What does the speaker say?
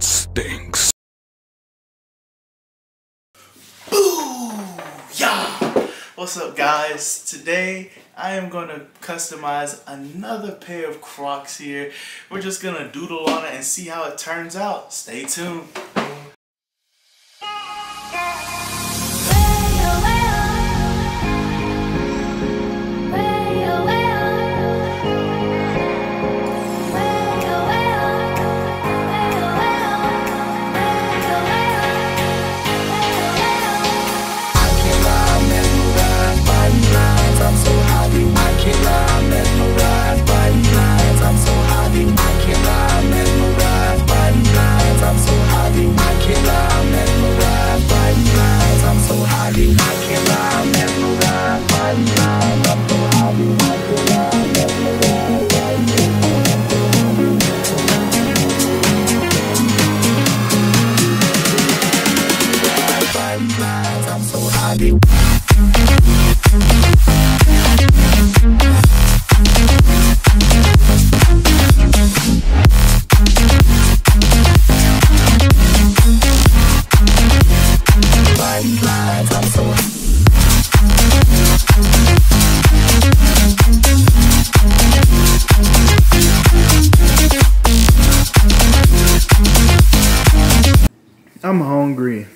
stinks. Boo! Yeah! What's up guys? Today I am going to customize another pair of Crocs here. We're just going to doodle on it and see how it turns out. Stay tuned. I'm hungry.